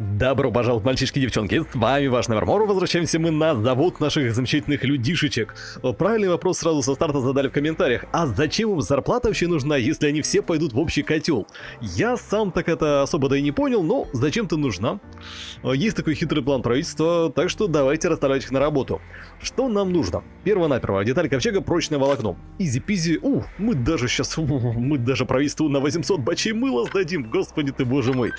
Добро пожаловать, мальчишки и девчонки, с вами ваш Невермор, возвращаемся мы на завод наших замечательных людишечек. Правильный вопрос сразу со старта задали в комментариях, а зачем им зарплата вообще нужна, если они все пойдут в общий котел? Я сам так это особо-то и не понял, но зачем-то нужна. Есть такой хитрый план правительства, так что давайте расставлять их на работу. Что нам нужно? Перво-наперво, деталь ковчега прочное волокно. Изи-пизи, у, мы даже сейчас, мы даже правительству на 800 бачей мыла сдадим, господи ты боже мой.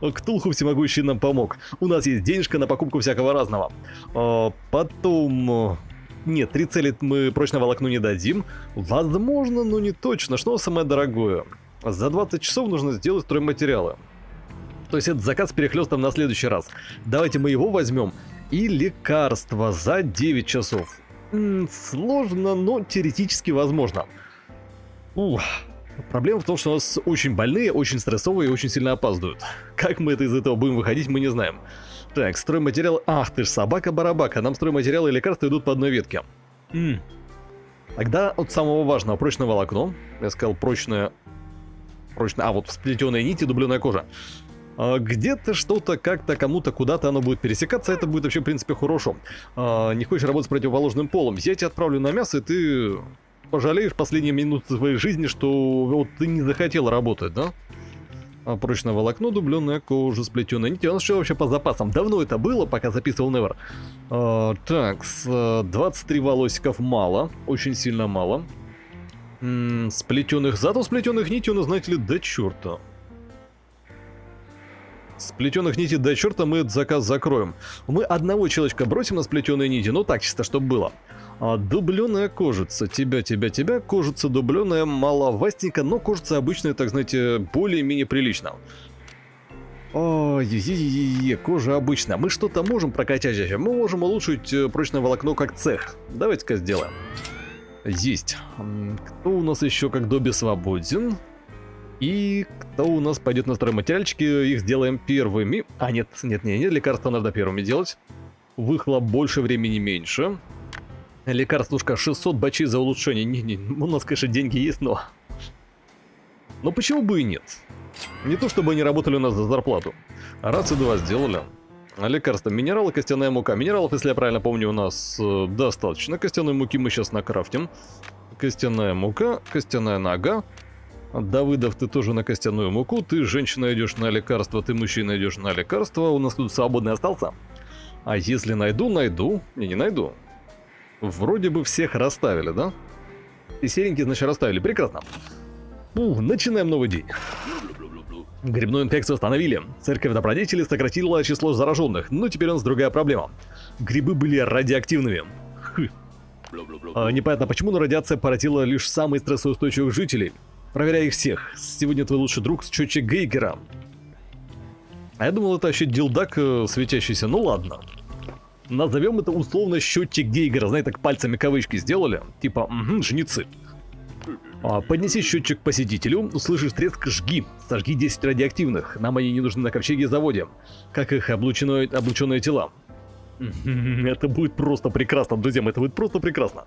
Ктулху всемогущий нам помог. У нас есть денежка на покупку всякого разного. А, потом... Нет, три цели мы прочно волокну не дадим. Возможно, но не точно. Что самое дорогое? За 20 часов нужно сделать стройматериалы. То есть это заказ перехлестом на следующий раз. Давайте мы его возьмем. И лекарства за 9 часов. М -м, сложно, но теоретически возможно. Ух. Проблема в том, что у нас очень больные, очень стрессовые и очень сильно опаздывают. Как мы это из этого будем выходить, мы не знаем. Так, стройматериалы... Ах ты ж, собака-барабака, нам стройматериалы и лекарства идут по одной ветке. М Тогда от самого важного, прочное волокно. Я сказал прочное... Прочное... А, вот сплетенные нити, дубленая кожа. А, Где-то что-то, как-то, кому-то, куда-то оно будет пересекаться, это будет вообще, в принципе, хорошо. А, не хочешь работать с противоположным полом? Я тебя отправлю на мясо, и ты пожалеешь последние минуты своей жизни, что вот ты не захотел работать, да? А прочное волокно, дубленная кожа, сплетенная нить. Он что вообще по запасам? Давно это было, пока записывал Never. А, так, с 23 волосиков мало, очень сильно мало. М -м, сплетенных, зато сплетенных нитей у нас, знаете ли, до черта. Сплетенных нитей до черта мы этот заказ закроем. Мы одного человечка бросим на сплетенные нити, ну так чисто, чтобы было. А, дубленая кожица. Тебя, тебя, тебя. Кожица дубленая, маловастенько, но кожица обычная, так знаете, более-менее прилично. Ой, е -е -е кожа обычная. Мы что-то можем прокачать Мы можем улучшить э, прочное волокно как цех. Давайте-ка сделаем. Есть. Кто у нас еще как доби свободен? И кто у нас пойдет на стройматериальчики, их сделаем первыми. А, нет, нет, нет, нет, лекарства надо первыми делать. Выхлоп больше, времени меньше. Лекарствушка 600 бачей за улучшение. Не-не, у нас, конечно, деньги есть, но... Но почему бы и нет? Не то, чтобы они работали у нас за зарплату. Раз и два сделали. Лекарства, минералы, костяная мука. Минералов, если я правильно помню, у нас э, достаточно. Костяной муки мы сейчас накрафтим. Костяная мука, костяная нога. Давыдов, ты тоже на костяную муку. Ты, женщина, идешь на лекарство, ты, мужчина, идешь на лекарство. У нас тут свободный остался. А если найду, найду. Не, не найду. Вроде бы всех расставили, да? И серенькие, значит, расставили. Прекрасно. Ух, начинаем новый день. Грибную инфекцию остановили. Церковь добродетели сократила число зараженных, но теперь у нас другая проблема. Грибы были радиоактивными. А, непонятно почему, но радиация поразила лишь самых стрессоустойчивых жителей. Проверяй их всех. Сегодня твой лучший друг счетчик Гейгера. А я думал, это вообще дилдак э, светящийся. Ну ладно. Назовем это условно счетчик Гейгера. Знаете, так пальцами кавычки сделали. Типа, угу, жнецы. А, поднеси счетчик посетителю, услышишь треск «Жги». Сожги 10 радиоактивных. Нам они не нужны на ковчеге и заводе. Как их облученные, облученные тела. Это будет просто прекрасно, друзья это будет просто прекрасно.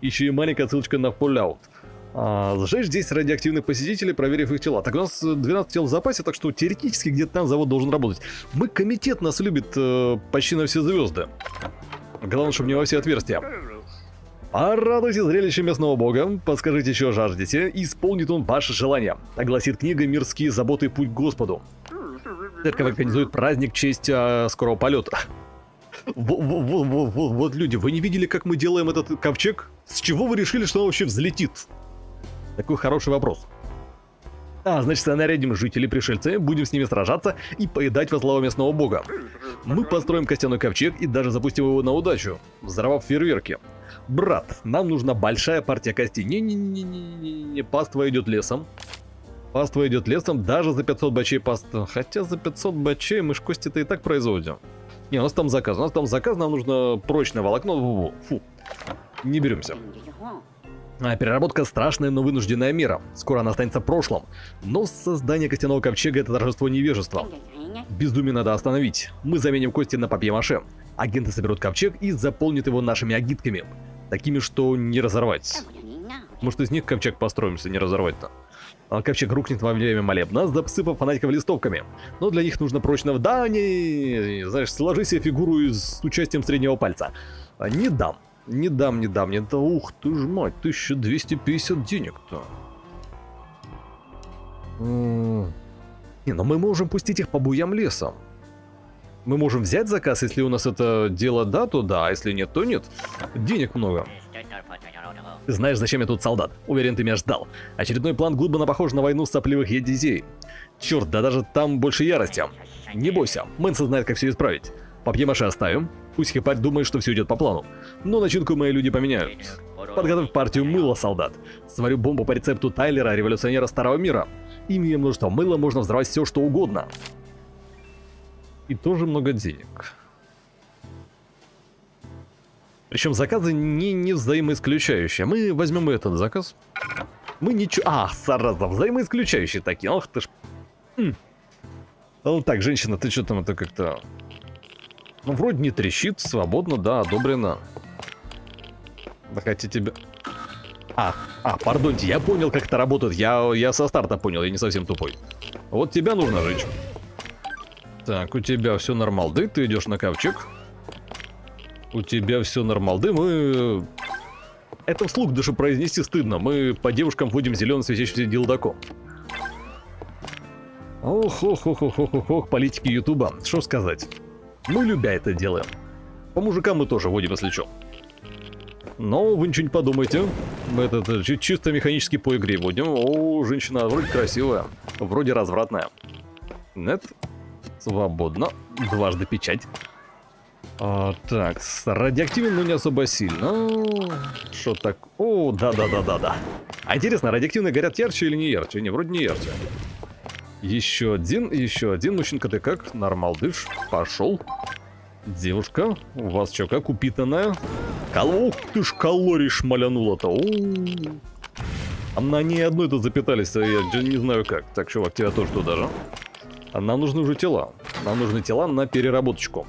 Еще и маленькая ссылочка на Fallout. А, сжечь 10 радиоактивных посетителей, проверив их тела. Так у нас 12 тел в запасе, так что теоретически где-то там завод должен работать. Мы, комитет нас любит э, почти на все звезды. Главное, чтобы не во все отверстия. Порадуйте зрелище местного бога, подскажите, чего жаждете, исполнит он ваше желание. Огласит книга «Мирские заботы. Путь к Господу». Церковь организует праздник в честь э, скорого полета. Вот, люди, вы не видели, как мы делаем этот ковчег? С чего вы решили, что он вообще взлетит? Такой хороший вопрос. А, значит, нарядим жителей пришельцы, будем с ними сражаться и поедать во славу местного бога. Мы построим костяной ковчег и даже запустим его на удачу, взорвав фейерверки. Брат, нам нужна большая партия костей. Не-не-не-не-не, паства идет лесом. Паства идет лесом, даже за 500 бачей паста. Хотя за 500 бачей мы ж кости-то и так производим. Не, у нас там заказ, у нас там заказ, нам нужно прочное волокно. Фу, не беремся. А переработка страшная, но вынужденная мера. Скоро она останется прошлым. Но создание костяного ковчега это торжество невежества. Безумие надо остановить. Мы заменим кости на папье-маше. Агенты соберут ковчег и заполнят его нашими агитками. Такими, что не разорвать. Может из них ковчег построим, если не разорвать-то. А ковчег рухнет во время молебна, засыпав фанатиков листовками. Но для них нужно прочно... Да, не... Знаешь, сложи себе фигуру с участием среднего пальца. А, не дам. Не дам, не дам, не дам. Ух ты ж мать, 1250 денег-то. Не, но мы можем пустить их по буям лесом. Мы можем взять заказ, если у нас это дело да, то да, а если нет, то нет. Денег много. Знаешь, зачем я тут солдат? Уверен, ты меня ждал. Очередной план глубоко похож на войну сопливых едизей. Черт, да даже там больше ярости. Не бойся, Мэнсон знает, как все исправить. Папье-маше оставим. Пусть Хипарь думает, что все идет по плану. Но начинку мои люди поменяют. Подготовь партию мыла, солдат. Сварю бомбу по рецепту Тайлера, революционера Старого Мира. Имея множество мыла, можно взорвать все, что угодно. И тоже много денег. Причем заказы не, не взаимоисключающие. Мы возьмем этот заказ. Мы ничего... А, зараза, взаимоисключающие такие. Ох ты ж... Ну, так, женщина, ты что там это как-то... Ну, вроде не трещит, свободно, да, одобрено. Да хотя тебе... А, а, пардоньте, я понял, как это работает. Я, я со старта понял, я не совсем тупой. Вот тебя нужно жечь. Так, у тебя все нормалды, ты идешь на ковчег. У тебя все нормалды, мы... Это вслух даже произнести стыдно. Мы по девушкам вводим зеленым светящимся дилдаком. Ох, ох, ох, ох, ох, ох, ох, политики Ютуба. Что сказать? Мы любя это делаем. По мужикам мы тоже водим, если что. Но вы ничего не подумайте. Мы это, это чисто механически по игре водим. О, женщина вроде красивая, вроде развратная. Нет, свободно. Дважды печать. А, так, радиоактивен, но не особо сильно. Что так? О, да-да-да-да-да. А интересно, радиоактивные горят ярче или не ярче? Не, вроде не ярче. Еще один, еще один. Мужчинка, ты как? Нормал, дышь. Пошел. Девушка, у вас что, как упитанная? Кал... ты ж калорий шмалянула-то. А на ней одной-то запитались, а я не знаю как. Так, чувак, тебя тоже туда же. А нам нужны уже тела. Нам нужны тела на переработочку.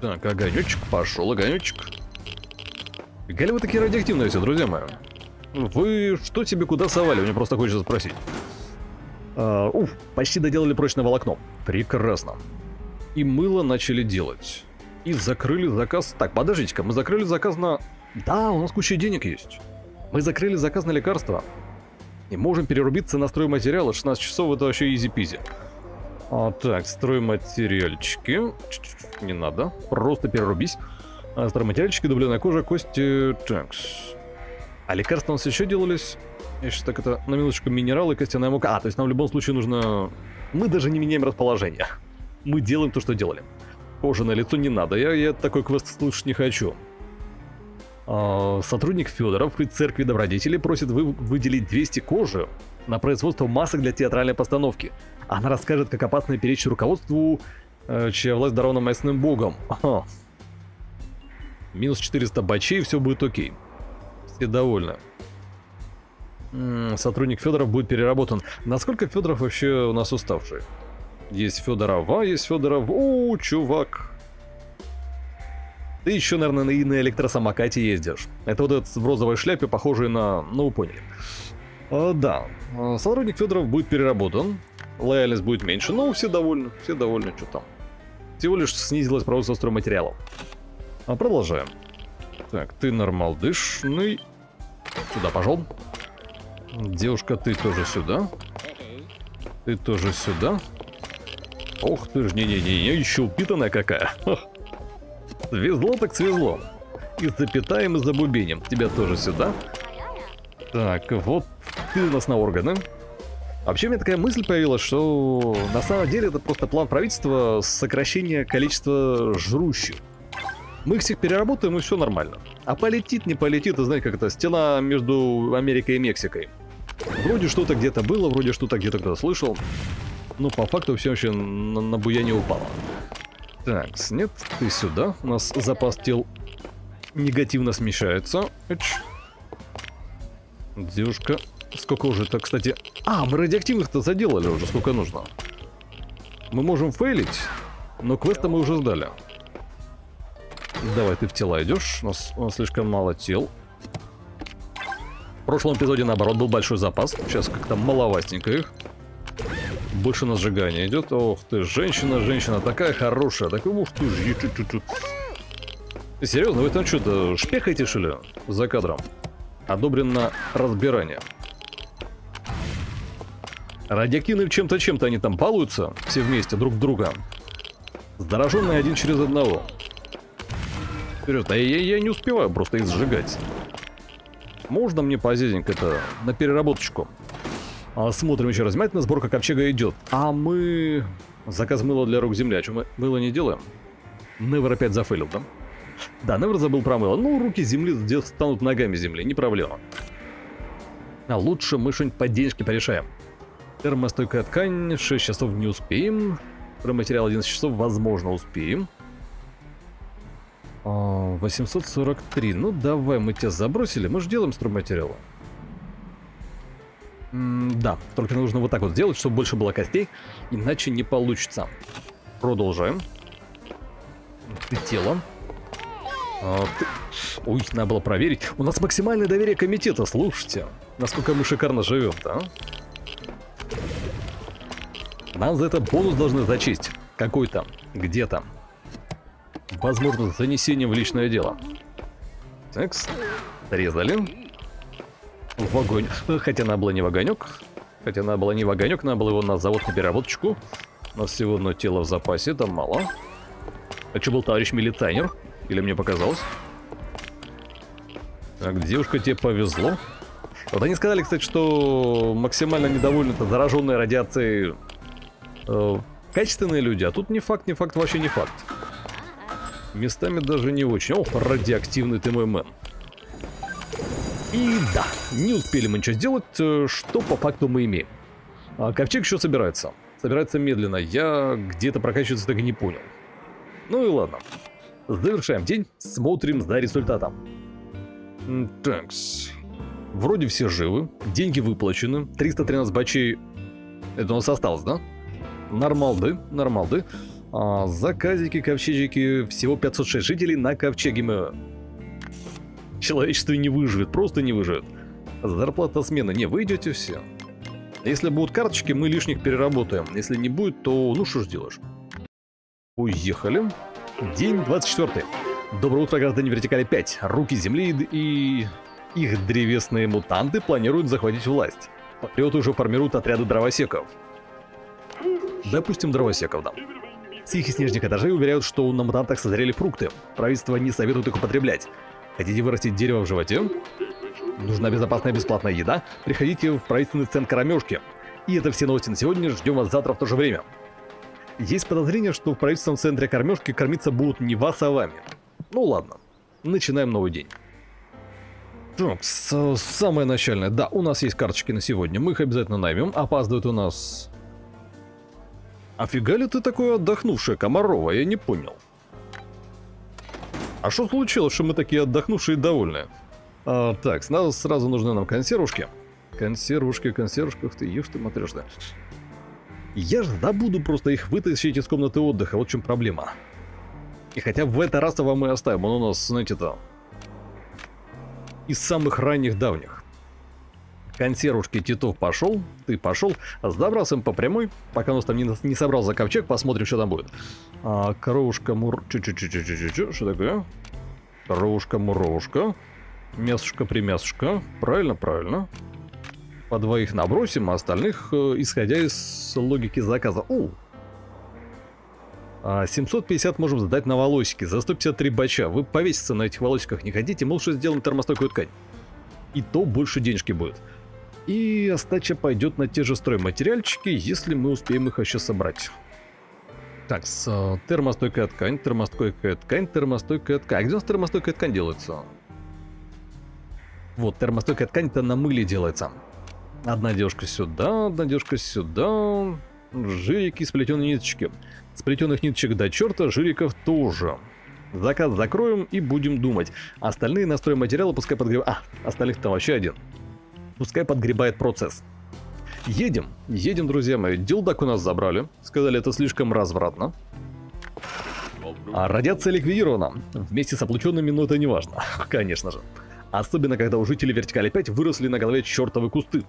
Так, огонечек, пошел огонечек. Гали вы такие радиоактивные все, друзья мои? Вы что себе куда совали? Мне просто хочется спросить. А, уф, почти доделали прочное волокно. Прекрасно. И мыло начали делать. И закрыли заказ... Так, подождите-ка, мы закрыли заказ на... Да, у нас куча денег есть. Мы закрыли заказ на лекарства. И можем перерубиться на стройматериалы. 16 часов это вообще изи-пизи. А, так, стройматериальчики. Не надо. Просто перерубись. А, стройматериальчики, дубленая кожа, кости. Такс. А лекарства у нас еще делались? Я сейчас так это, на минуточку, минералы, костяная мука. А, то есть нам в любом случае нужно... Мы даже не меняем расположение. Мы делаем то, что делали. Кожа на лицо не надо, я, я такой квест слушать не хочу. А, сотрудник Федоров при церкви добродетели просит вы, выделить 200 кожи на производство масок для театральной постановки. Она расскажет, как опасно перечь руководству, э, чья власть дарована местным богом. Ага. Минус 400 бачей, все будет окей. Все довольны. Сотрудник Федоров будет переработан. Насколько Федоров вообще у нас уставший? Есть Федорова, есть Федоров. О, чувак. Ты еще, наверное, и на электросамокате ездишь. Это вот этот в розовой шляпе, похожий на... Ну, вы поняли. А, да, а, сотрудник Федоров будет переработан, лояльность будет меньше, но все довольны, все довольны, что там. Всего лишь снизилось производство стройматериалов. А продолжаем. Так, ты нормалдышный. Сюда, пожал. Девушка, ты тоже сюда. Ты тоже сюда. Ох ты ж, не-не-не, еще упитанная какая. Свезло так свезло. И запитаем, и забубенем. Тебя тоже сюда. Так, вот ты у нас на органы. Вообще у меня такая мысль появилась, что на самом деле это просто план правительства сокращения количества жрущих. Мы их всех переработаем, и все нормально. А полетит, не полетит, знаете, как это, стена между Америкой и Мексикой. Вроде что-то где-то было, вроде что-то где-то кто-то слышал. Но по факту все вообще на, на буяне упало. Так, нет, ты сюда. У нас запас тел негативно смещается. Эч. Девушка. Сколько уже так, кстати... А, мы радиоактивных-то заделали уже, сколько нужно. Мы можем фейлить, но квеста мы уже сдали. Давай, ты в тела идешь. У нас, у нас слишком мало тел. В прошлом эпизоде, наоборот, был большой запас. Сейчас как-то маловастенько их. Больше на сжигание идет. Ох ты, женщина, женщина, такая хорошая. Такой, ух ты, ты серьезно, вы там что-то шпехаете, что ли, за кадром? Одобрено разбирание. Радиоактивным чем-то, чем-то они там балуются, все вместе, друг друга. Зараженные один через одного. Вперед, а я, я не успеваю просто их сжигать. Можно мне позизенько это на переработочку? А, смотрим еще раз внимательно, сборка ковчега идет. А мы... Заказ мыла для рук земли, а что мы мыло не делаем? Невер опять зафейлил, да? Да, Невер забыл про мыло. Ну, руки земли станут ногами земли, не проблема. А лучше мы что-нибудь по денежке порешаем. Термостойкая ткань, 6 часов не успеем. Материал 11 часов, возможно, успеем. 843. А, ну, давай мы тебя забросили. Мы же делаем стройматериалы. Да, только нужно вот так вот сделать, чтобы больше было костей. Иначе не получится. Продолжаем. Ты тело. А. Ой, надо было проверить. У нас максимальное доверие комитета, слушайте. Насколько мы шикарно живем, да? Нам за это бонус должны зачесть. Какой там? Возможно, занесение в личное дело. Так, резали. В огонь. Хотя она была не в огонек. Хотя она была не в огонек, надо было его на завод на переработочку. Нас всего одно тело в запасе, там мало. А что был товарищ милиционер? Или мне показалось? Так, девушка, тебе повезло. Вот они сказали, кстати, что максимально недовольны зараженной радиацией э, качественные люди, а тут не факт, не факт, вообще не факт. Местами даже не очень. Ох, радиоактивный ты мой мэн. И да, не успели мы ничего сделать, э, что по факту мы имеем. А ковчег еще собирается. Собирается медленно. Я где-то прокачиваться так и не понял. Ну и ладно. Завершаем день, смотрим за результатом. Такс. Вроде все живы, деньги выплачены, 313 бачей... Это у нас осталось, да? Нормалды, нормалды. А, заказики, ковчежики, всего 506 жителей на ковчеге мы... Человечество не выживет, просто не выживет. Зарплата смены, не, вы идете все. Если будут карточки, мы лишних переработаем. Если не будет, то ну что ж делаешь. Уехали. День 24. Доброе утро, граждане Вертикали 5. Руки земли и... Их древесные мутанты планируют захватить власть. Патриоты уже формируют отряды дровосеков. Допустим, дровосеков, да. Психи с нижних этажей уверяют, что на мутантах созрели фрукты. Правительство не советует их употреблять. Хотите вырастить дерево в животе? Нужна безопасная бесплатная еда? Приходите в правительственный центр Карамешки. И это все новости на сегодня. Ждем вас завтра в то же время. Есть подозрение, что в правительственном центре кормежки кормиться будут не вас, а вами. Ну ладно, начинаем новый день. Так, самое начальное. Да, у нас есть карточки на сегодня, мы их обязательно наймем. Опаздывает у нас... Офига ли ты такое отдохнувшая, Комарова? Я не понял. А что случилось, что мы такие отдохнувшие и довольные? А, так, сразу, сразу нужны нам консервушки. Консервушки, консервушки, ты, ешь ты, да. Я же забуду просто их вытащить из комнаты отдыха, вот в чем проблема. И хотя в это раз вам и оставим, он у нас, знаете-то, из самых ранних давних. Консервушки Титов пошел, ты пошел, забрался по прямой, пока нас там не, не собрал за ковчег, посмотрим, что там будет. А, коровушка мур... Чу-чу-чу-чу-чу-чу, что такое? Коровушка-муровушка. Мясушка-примясушка. Правильно, правильно. По двоих набросим, а остальных, э, исходя из логики заказа. У! 750 а, можем задать на волосики за 153 бача. Вы повеситься на этих волосиках не хотите, мы лучше сделаем термостойкую ткань. И то больше денежки будет. И остача пойдет на те же стройматериальчики, если мы успеем их еще собрать. Так, с, э, термостойкая ткань, термостойкая ткань, термостойкая ткань. А где у нас термостойкая ткань делается? Вот, термостойкая ткань это на мыле делается. Одна девушка сюда, одна девушка сюда. Жирики, сплетенные ниточки. Сплетенных ниточек до черта, жириков тоже. Заказ закроем и будем думать. Остальные настроим материалы пускай подгребают... А, остальных там вообще один. Пускай подгребает процесс. Едем, едем, друзья мои. Дилдак у нас забрали. Сказали, это слишком развратно. А радиация ликвидирована. Вместе с облученными, но это не важно. Конечно же. Особенно, когда у жителей вертикали 5 выросли на голове чертовы кусты.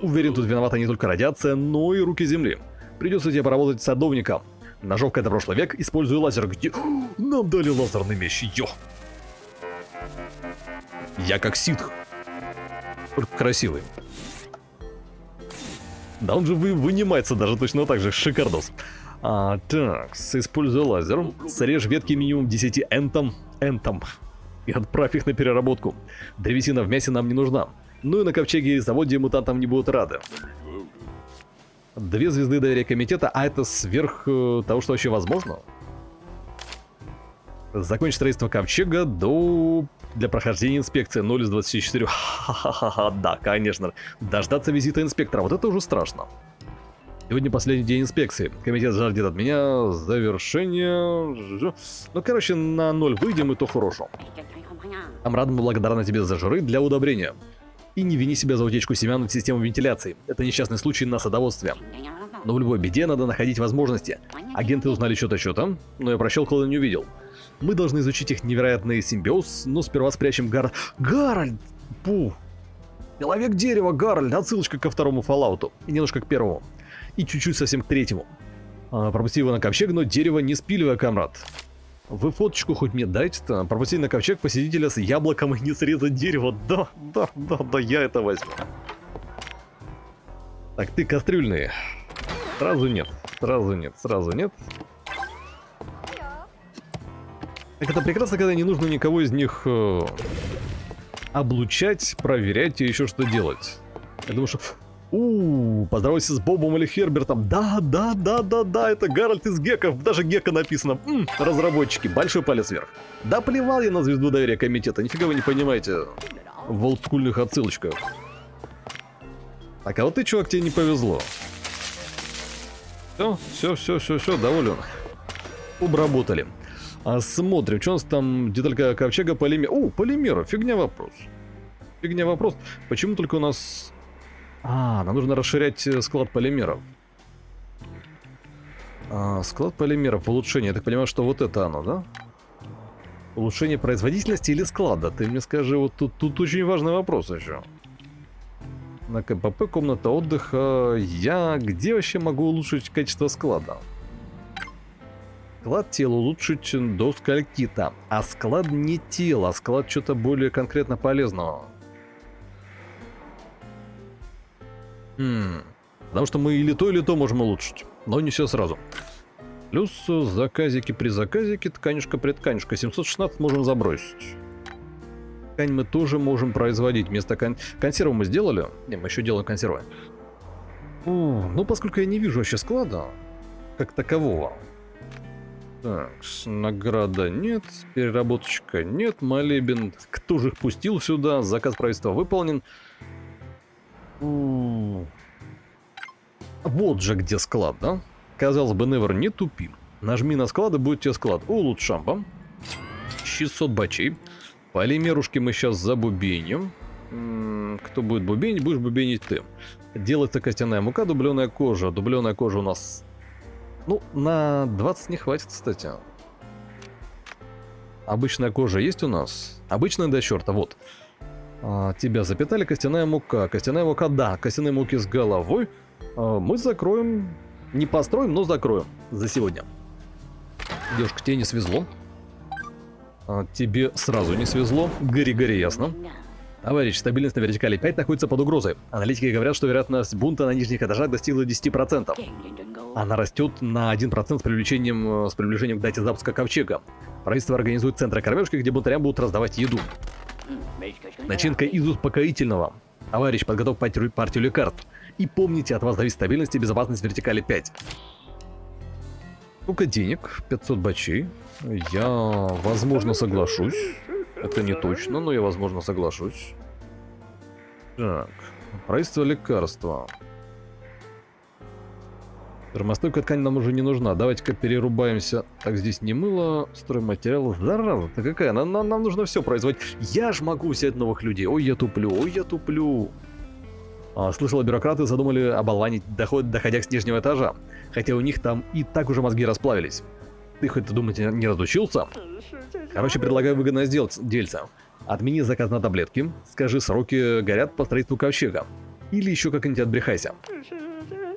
Уверен, тут виновата не только радиация, но и руки земли. Придется тебе поработать садовником. Ножовка это прошлый век, использую лазер. Где... Нам дали лазерный меч, ё! Я как ситх. Только красивый. Да он же вы, вынимается даже точно так же, шикардос. А, так, используй лазер. Срежь ветки минимум 10 энтом. Энтом. И отправь их на переработку. Древесина в мясе нам не нужна. Ну и на ковчеге заводе мутантам не будут рады. Две звезды доверия комитета, а это сверх э, того, что вообще возможно. Закончить строительство ковчега до... для прохождения инспекции 0 из 24. Ха-ха-ха, да, конечно. Дождаться визита инспектора, вот это уже страшно. Сегодня последний день инспекции. Комитет жаждет от меня завершение... Ну, короче, на ноль выйдем, и то хорошо. Амрад, мы благодарны тебе за жиры для удобрения. И не вини себя за утечку семян в систему вентиляции. Это несчастный случай на садоводстве. Но в любой беде надо находить возможности. Агенты узнали что-то что-то, но я прощелкал и не увидел. Мы должны изучить их невероятный симбиоз, но сперва спрячем Гар... Гарольд! Пу! Человек дерева, Гарольд, отсылочка ко второму Фоллауту. И немножко к первому и чуть-чуть совсем к третьему. А, пропусти его на ковчег, но дерево не спиливай, комрад. Вы фоточку хоть мне дайте-то. Пропусти на ковчег посетителя с яблоком и не срезать дерево. Да, да, да, да, я это возьму. Так, ты кастрюльный. Сразу нет, сразу нет, сразу нет. Это прекрасно, когда не нужно никого из них э, облучать, проверять и еще что делать. Я думаю, что у, поздоровайся с Бобом или Хербертом. Да, да, да, да, да, это Гарольд из Геков. Даже Гека написано. М, разработчики, большой палец вверх. Да плевал я на звезду доверия комитета. Нифига вы не понимаете в олдскульных отсылочках. Так, а вот ты, чувак, тебе не повезло. Все, все, все, все, все, доволен. Обработали. А смотрим, что у нас там деталька ковчега полимер. О, полимера, фигня вопрос. Фигня вопрос. Почему только у нас а, нам нужно расширять э, склад полимеров. А, склад полимеров, улучшение. Я так понимаю, что вот это оно, да? Улучшение производительности или склада? Ты мне скажи, вот тут, тут очень важный вопрос еще. На КПП, комната отдыха. Я где вообще могу улучшить качество склада? Склад тела улучшить до скольки-то. А склад не тело, а склад что-то более конкретно полезного. Хм. Потому что мы или то, или то можем улучшить. Но не все сразу. Плюс заказики при заказике, тканюшка при тканюшка. 716 можем забросить. Ткань мы тоже можем производить. Вместо кон... консервы мы сделали? Не, мы еще делаем консервы. Ну, поскольку я не вижу вообще склада, как такового. Так, награда нет, переработочка нет, молебен. Кто же их пустил сюда? Заказ правительства выполнен. Вот же где склад, да? Казалось бы, Невер, не тупи. Нажми на склад и будет тебе склад. Улут шампа. 600 бачей. Полимерушки мы сейчас забубеним. Кто будет бубенить, будешь бубенить ты. Делается костяная мука, дубленая кожа. Дубленая кожа у нас... Ну, на 20 не хватит, кстати. Обычная кожа есть у нас? Обычная до черта, вот. А, тебя запитали костяная мука. Костяная мука, да, костяные муки с головой. А, мы закроем, не построим, но закроем за сегодня. Девушка, тебе не свезло. А, тебе сразу не свезло. Гори-гори, ясно. Товарищ, стабильность на вертикали 5 находится под угрозой. Аналитики говорят, что вероятность бунта на нижних этажах достигла 10%. Она растет на 1% с привлечением, с приближением к дате запуска ковчега. Правительство организует центры кормежки, где бунтарям будут раздавать еду. Начинка из успокоительного. Товарищ, подготовь партию, партию лекарств. И помните, от вас зависит стабильность и безопасность вертикали 5. Сколько денег? 500 бачей. Я, возможно, соглашусь. Это не точно, но я, возможно, соглашусь. Так, правительство лекарства. Термостойкая ткань нам уже не нужна. Давайте-ка перерубаемся. Так, здесь не мыло, стройматериал. Зараза-то какая? Нам, нам, нам нужно все производить. Я ж могу взять новых людей. Ой, я туплю, ой, я туплю. А, слышала, бюрократы задумали оболванить доход, доходя с нижнего этажа. Хотя у них там и так уже мозги расплавились. Ты хоть думаете, не разучился? Короче, предлагаю выгодное сделать, дельца. Отмени заказ на таблетки, скажи, сроки горят по строительству ковчега. Или еще как-нибудь отбрехайся.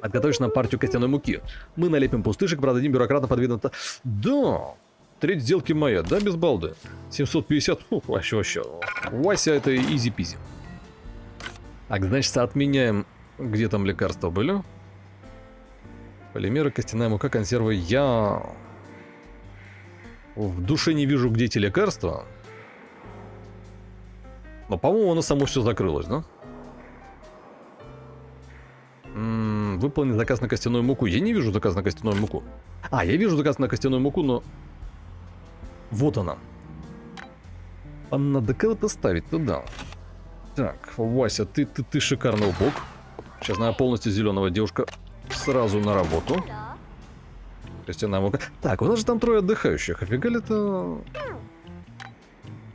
Подготовишь нам партию костяной муки. Мы налепим пустышек, продадим бюрократам под видом... Да, треть сделки моя, да, без балды? 750, фу, вообще, вообще. Вася, это изи-пизи. Так, значит, отменяем... Где там лекарства были? Полимеры, костяная мука, консервы. Я... В душе не вижу, где эти лекарства. Но, по-моему, оно само все закрылось, да? М -м, выполни заказ на костяную муку. Я не вижу заказ на костяную муку. А, я вижу заказ на костяную муку, но... Вот она. А надо кого-то ставить туда. Так, Вася, ты, ты, ты шикарный убок. Сейчас надо полностью зеленого девушка сразу на работу. Костяная мука. Так, у нас же там трое отдыхающих. Офига ли это...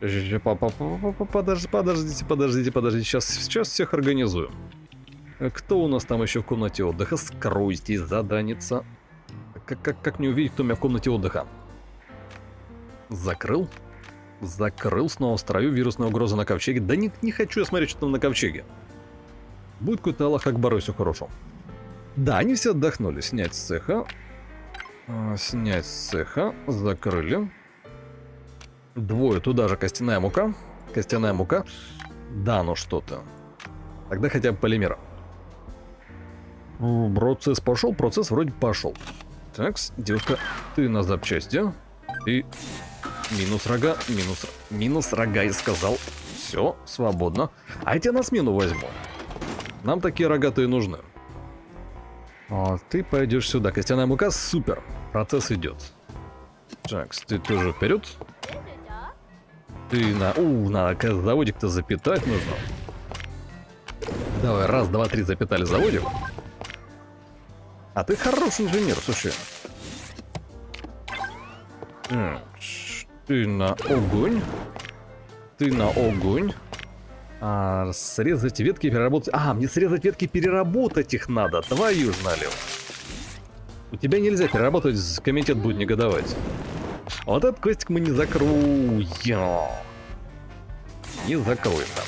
Подождите, подождите, подождите, подождите. Сейчас, сейчас всех организую. Кто у нас там еще в комнате отдыха? Скройтесь, заданица. Как, как, как мне увидеть, кто у меня в комнате отдыха? Закрыл? Закрыл, снова строю вирусная угроза на ковчеге. Да не, не хочу я смотреть, что там на ковчеге. Будет какой-то Аллах Акбар, все хорошо. Да, они все отдохнули. Снять с цеха. А, снять с цеха. Закрыли. Двое туда же костяная мука. Костяная мука. Да, ну что-то. Тогда хотя бы полимера. Процесс пошел, процесс вроде пошел. Так, девушка, ты на запчасти. И минус рога, минус, минус рога, я сказал. Все, свободно. А я тебя на смену возьму. Нам такие рогатые нужны. А, ты пойдешь сюда. Костяная мука, супер. Процесс идет. Так, ты тоже вперед. Ты на... У, надо заводик-то запитать нужно. Давай, раз, два, три запитали заводик. А ты хороший инженер, слушай. Ты на огонь. Ты на огонь. А, срезать ветки переработать... А, мне срезать ветки переработать их надо. Твою ж налево. У тебя нельзя переработать, комитет будет негодовать. Вот этот квестик мы не закроем. Не закроем там.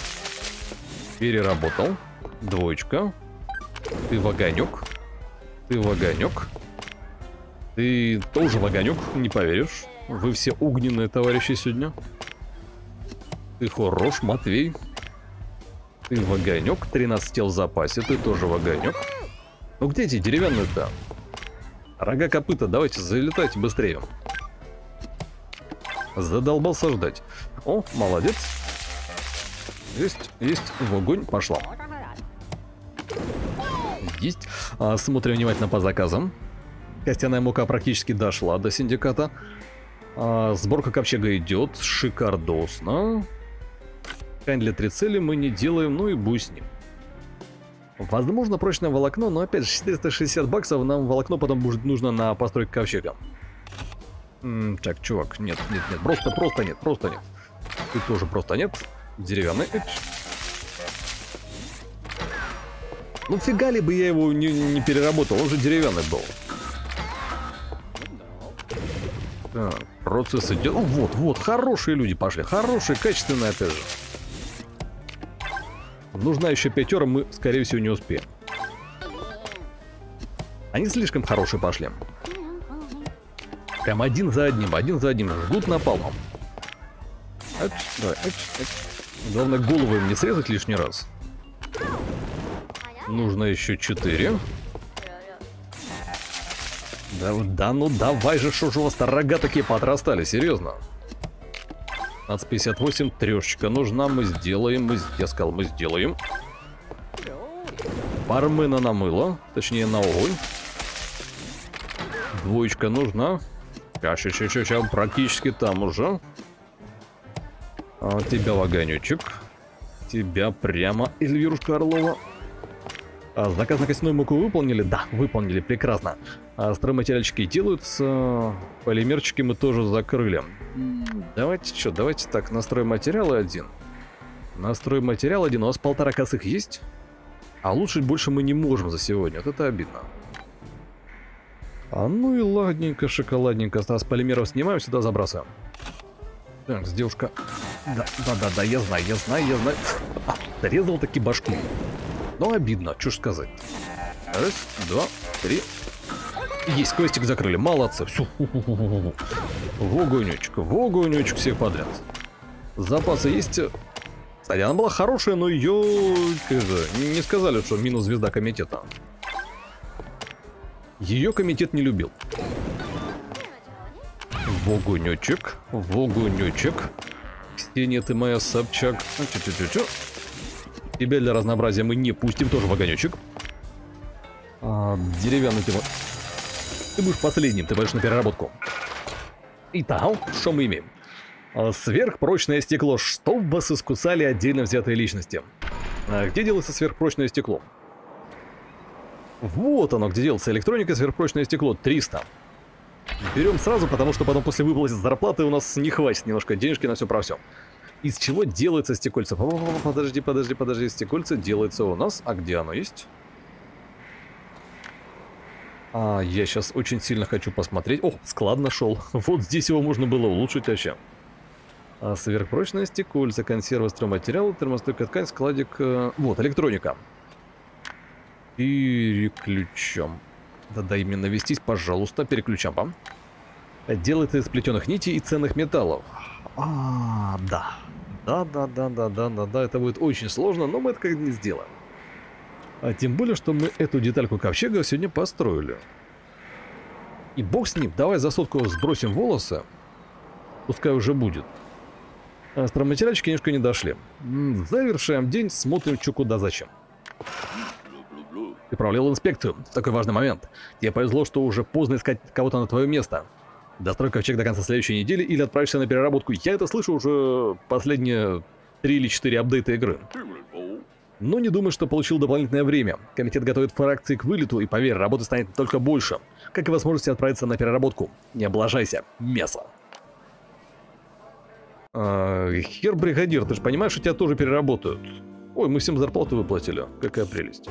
Переработал. Двоечка. Ты вагонек. Ты вагонек. Ты тоже вагонек, не поверишь. Вы все огненные товарищи сегодня. Ты хорош, Матвей. Ты вагонек, 13 тел в запасе, ты тоже вагонек. Ну где эти деревянные-то? Рога копыта, давайте залетайте быстрее. Задолбался ждать. О, молодец. Есть, есть, в огонь пошла. Есть. А, смотрим внимательно по заказам. Костяная мука практически дошла до синдиката. А, сборка ковчега идет, шикардосно. Ткань для три цели мы не делаем, ну и буй с ним. Возможно, прочное волокно, но опять же 460 баксов нам волокно потом будет нужно на постройку ковчега. М -м, так, чувак, нет, нет, нет, просто, просто нет, просто нет. Ты тоже просто нет. Деревянный. Ну фига ли бы я его не, не переработал, он же деревянный был. Так, процесс идет. Вот, вот, хорошие люди пошли, хорошие, качественные опять же. Нужна еще пятера, мы, скорее всего, не успеем. Они слишком хорошие пошли. Прям один за одним, один за одним. Жгут напалмом. Эч, давай, эч, эч. Главное, голову им не срезать лишний раз. Нужно еще 4. Да, да ну давай же, что же у вас рога такие подрастали, серьезно. 1558, трешечка нужна, мы сделаем, мы, я сказал, мы сделаем. Бармена на мыло, точнее на огонь. Двоечка нужна. Сейчас, сейчас, сейчас, практически там уже. А, тебя вагонючек. Тебя прямо, Эльвирушка Орлова. А, заказ на костяную муку выполнили? Да, выполнили, прекрасно. А стройматериальчики делаются, полимерчики мы тоже закрыли. Давайте что, давайте так, настрой материалы один. Настрой материал один, у нас полтора косых есть? А улучшить больше мы не можем за сегодня, вот это обидно. А ну и ладненько, шоколадненько, с полимеров снимаем, сюда забрасываем. Так, девушка... Да, да, да, я знаю, я знаю, я знаю. А, зарезал таки башку. Но обидно, что ж сказать. Раз, два, три. Есть, квестик закрыли, молодцы. Все. В огонечек, в огонечек всех подряд. Запасы есть. Кстати, она была хорошая, но ее не сказали, что минус звезда комитета. Ее комитет не любил. Вогунечек, вогунечек. Ксения, ты моя Собчак. Чу -чу -чу. Тебя для разнообразия мы не пустим, тоже вагонечек. А, деревянный ты... Ты будешь последним, ты пойдешь на переработку. Итак, что мы имеем? А, сверхпрочное стекло. Что вас искусали отдельно взятые личности? А где делается сверхпрочное стекло? Вот оно, где делается электроника, сверхпрочное стекло. 300. Берем сразу, потому что потом после выплаты зарплаты у нас не хватит немножко денежки на все про все. Из чего делается стекольце? Подожди, подожди, подожди. Стекольце делается у нас. А где оно есть? А, я сейчас очень сильно хочу посмотреть. О, склад нашел. Вот здесь его можно было улучшить вообще. А, сверхпрочное стекольце, консервы, стройматериалы, термостойкая ткань, складик... Э, вот, электроника. Переключам. Да-да, именно вестись, пожалуйста, переключам вам. Делается из плетеных нитей и ценных металлов. А, да. Да-да-да-да-да-да-да, это будет очень сложно, но мы это как-нибудь сделаем. А тем более, что мы эту детальку ковчега сегодня построили. И бог с ним, давай за сотку сбросим волосы. Пускай уже будет. Астроматериальчики немножко не дошли. Завершаем день, смотрим, что куда зачем. Ты провалил инспекцию такой важный момент. Тебе повезло, что уже поздно искать кого-то на твое место. Дострой ковчег до конца следующей недели или отправишься на переработку. Я это слышу уже последние 3 или 4 апдейта игры. Но не думай, что получил дополнительное время. Комитет готовит фракции к вылету, и поверь, работы станет только больше. Как и возможности отправиться на переработку. Не облажайся, мясо. А, хер бригадир, ты же понимаешь, что тебя тоже переработают. Ой, мы всем зарплату выплатили. Какая прелесть.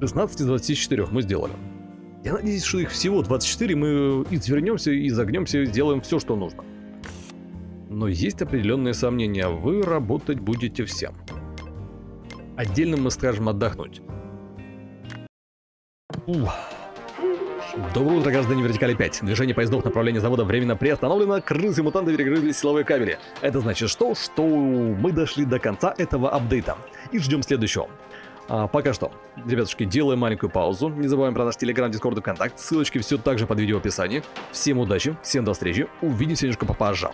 16 из 24 мы сделали. Я надеюсь, что их всего 24, мы извернемся, изогнемся и сделаем все, что нужно. Но есть определенные сомнения, вы работать будете всем. Отдельно мы скажем отдохнуть. Ух. Доброе утро, граждане Вертикали 5. Движение поездов направления завода временно приостановлено. Крысы мутанты перегрызли силовые кабели. Это значит что? Что мы дошли до конца этого апдейта. И ждем следующего. А, пока что, ребятушки, делаем маленькую паузу. Не забываем про наш телеграм, дискорд и контакт. Ссылочки все так же под видео в описании. Всем удачи, всем до встречи. Увидимся немножко попозже.